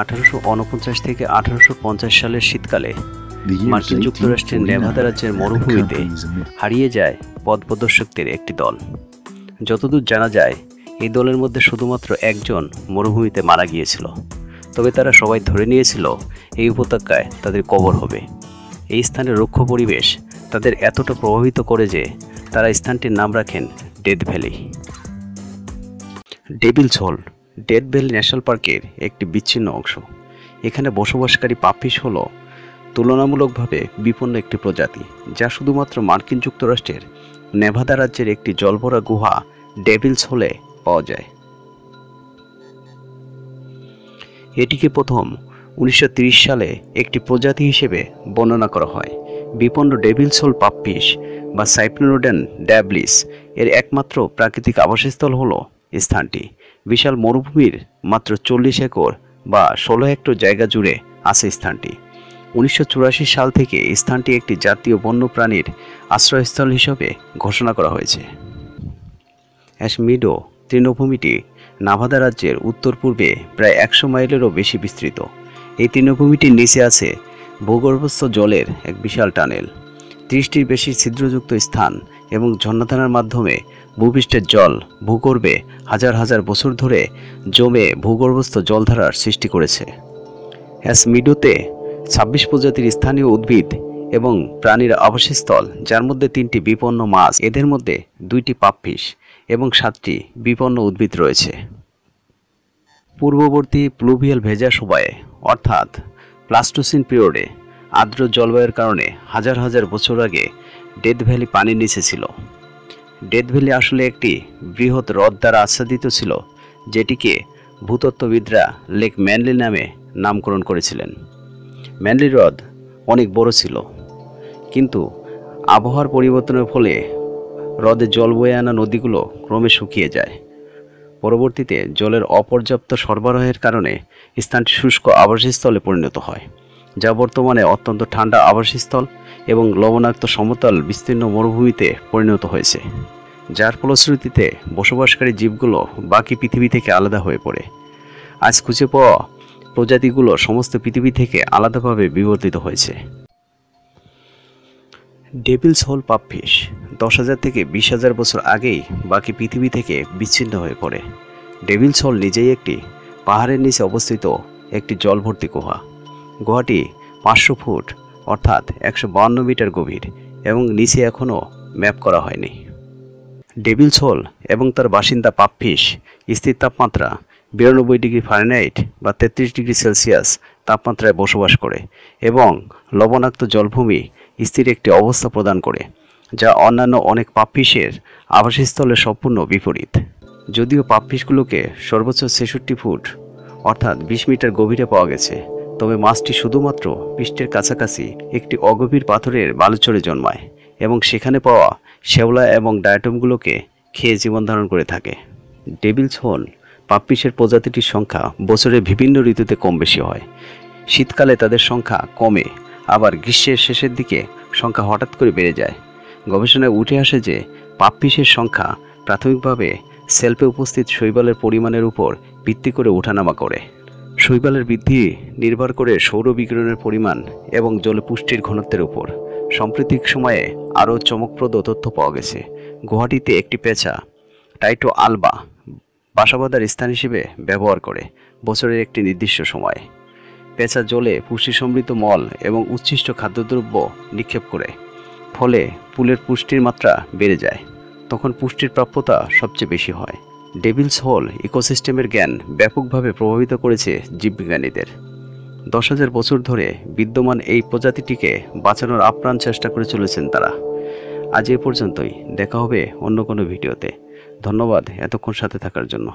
আঠারোশো উনপঞ্চাশ থেকে আঠারোশো পঞ্চাশ সালের শীতকালে মার্কিন যুক্তরাষ্ট্রের নেভাদা রাজ্যের মরুভূমিতে হারিয়ে যায় পথ প্রদর্শকদের একটি দল। যতদূর জানা যায় এই দলের মধ্যে শুধুমাত্র একজন মরুভূমিতে মারা গিয়েছিল। তবে তারা সবাই ধরে নিয়েছিল এই উপত্যকায় তাদের কবর হবে। এই স্থানের রুক্ষ পরিবেশ তাদের এতটা প্রভাবিত করে যে তারা স্থানটির নাম রাখেন Death Valley. Devil's Hole. Death Valley National পার্কের একটি বিচ্ছিন্ন অংশ। এখানে বসবাসকারী পাপিস হল তুলনামূলকভাবে বিপন্ন একটি প্রজাতি, যা শুধুমাত্র মার্কিন যুক্তরাষ্ট্রের নেভাদা রাজ্যের একটি জলভরা গুহা ডেভিলস হোলে পাওয়া যায়। এটিকে প্রথম উনিশশো সালে একটি প্রজাতি হিসেবে বর্ণনা করা হয়। বিপন্ন ডেভিলস হোল পাপ্পিস বা সাইপ্লোডেন ড্যাবলিস। এর একমাত্র প্রাকৃতিক আবাসস্থল হল স্থানটি। বিশাল মরুভূমির মাত্র চল্লিশ একর বা ষোলো হেক্টর জায়গা জুড়ে আছে স্থানটি। উনিশশো চুরাশি সাল থেকে স্থানটি একটি জাতীয় বন্যপ্রাণীর আশ্রয়স্থল হিসেবে ঘোষণা করা হয়েছে। অ্যাশমিডো তৃণভূমিটি নাভাদা রাজ্যের উত্তর পূর্বে প্রায় একশো মাইলেরও বেশি বিস্তৃত। এই তৃণভূমিটির নিচে আছে ভূগর্ভস্থ জলের এক বিশাল টানেল। ত্রিশটির বেশি ছিদ্রযুক্ত স্থান এবং ঝর্ণাধারার মাধ্যমে ভূপৃষ্ঠের জল ভূগর্ভে হাজার হাজার বছর ধরে জমে ভূগর্ভস্থ জলধারার সৃষ্টি করেছে। অ্যাসমিডোতে ছাব্বিশ প্রজাতির স্থানীয় উদ্ভিদ এবং প্রাণীর আবাসস্থল, যার মধ্যে তিনটি বিপন্ন মাছ, এদের মধ্যে দুইটি পাপফিস এবং সাতটি বিপন্ন উদ্ভিদ রয়েছে। পূর্ববর্তী প্লুভিয়াল ভেজা সময়ে অর্থাৎ প্লাস্টোসিন পিরিয়ডে আর্দ্র জলবায়ুর কারণে হাজার হাজার বছর আগে ডেথ ভ্যালি পানির নিচে ছিল। ডেথ ভ্যালি আসলে একটি বৃহৎ হ্রদ দ্বারা আচ্ছাদিত ছিল, যেটিকে ভূতত্ত্ববিদরা লেক ম্যানলি নামে নামকরণ করেছিলেন। ম্যানলি হ্রদ অনেক বড় ছিল, কিন্তু আবহাওয়ার পরিবর্তনের ফলে হ্রদে জল বয়ে আনা নদীগুলো ক্রমে শুকিয়ে যায়। পরবর্তীতে জলের অপর্যাপ্ত সরবরাহের কারণে স্থানটি শুষ্ক আবাসস্থলে পরিণত হয়। যা বর্তমানে অত্যন্ত ঠান্ডা আবাসস্থল এবং লবণাক্ত সমতল বিস্তীর্ণ মরুভূমিতে পরিণত হয়েছে। যার ফলশ্রুতিতে বসবাসকারী জীবগুলো বাকি পৃথিবী থেকে আলাদা হয়ে পড়ে। আজ খুঁজে পাওয়া প্রজাতিগুলো সমস্ত পৃথিবী থেকে আলাদাভাবে বিবর্তিত হয়েছে। ডেভিলস হোল পাপফিশ দশ হাজার থেকে বিশ হাজার বছর আগেই বাকি পৃথিবী থেকে বিচ্ছিন্ন হয়ে পড়ে। ডেভিলস হোল নিজেই একটি পাহাড়ের নিচে অবস্থিত একটি জলভর্তি গুহা। গুহাটি পাঁচশো ফুট, অর্থাৎ একশো বাউন্ন মিটার গভীর এবং নিচে এখনও ম্যাপ করা হয়নি। ডেভিলস হোল এবং তার বাসিন্দা পাপফিশ, স্থির তাপমাত্রা বিরানব্বই ডিগ্রি ফারেনহাইট বা তেত্রিশ ডিগ্রি সেলসিয়াস তাপমাত্রায় বসবাস করে এবং লবণাক্ত জলভূমি স্থির একটি অবস্থা প্রদান করে, যা অন্যান্য অনেক পাপফিসের আবাসস্থলের সম্পূর্ণ বিপরীত। যদিও পাপফিসগুলোকে সর্বোচ্চ ছেষট্টি ফুট, অর্থাৎ বিশ মিটার গভীরে পাওয়া গেছে তবে মাছটি শুধুমাত্র পৃষ্ঠের কাছাকাছি একটি অগভীর পাথরের বালুচরে জন্মায় এবং সেখানে পাওয়া শেওলা এবং ডায়াটমগুলোকে খেয়ে জীবন ধারণ করে থাকে। ডেভিলস হোল পাপ্পিসের প্রজাতিটির সংখ্যা বছরের বিভিন্ন ঋতুতে কম বেশি হয়। শীতকালে তাদের সংখ্যা কমে, আবার গ্রীষ্মের শেষের দিকে সংখ্যা হঠাৎ করে বেড়ে যায়। গবেষণায় উঠে আসে যে পাপ্পিসের সংখ্যা প্রাথমিকভাবে সেলফে উপস্থিত শৈবালের পরিমাণের উপর ভিত্তি করে ওঠানামা করে। শৈবালের বৃদ্ধি নির্ভর করে সৌর বিকিরণের পরিমাণ এবং জলে পুষ্টির ঘনত্বের উপর। সাম্প্রতিক সময়ে আরও চমকপ্রদ তথ্য পাওয়া গেছে। গুয়াহাটিতে একটি পেঁচা, টাইটো আলবা, বাসাবাদার স্থান হিসেবে ব্যবহার করে বছরের একটি নির্দিষ্ট সময়। পেঁচা জলে পুষ্টি সমৃদ্ধ মল এবং উচ্ছিষ্ট খাদ্যদ্রব্য নিক্ষেপ করে। ফলে পুলের পুষ্টির মাত্রা বেড়ে যায়। তখন পুষ্টির প্রাপ্যতা সবচেয়ে বেশি হয়। ডেভিলস হোল ইকোসিস্টেমের জ্ঞান ব্যাপকভাবে প্রভাবিত করেছে জীববিজ্ঞানীদের। দশ হাজার বছর ধরে বিদ্যমান এই প্রজাতিটিকে বাঁচানোর আপ্রাণ চেষ্টা করে চলেছেন তারা। আজ এ পর্যন্তই। দেখা হবে অন্য কোনো ভিডিওতে। ধন্যবাদ এতক্ষণ সাথে থাকার জন্য।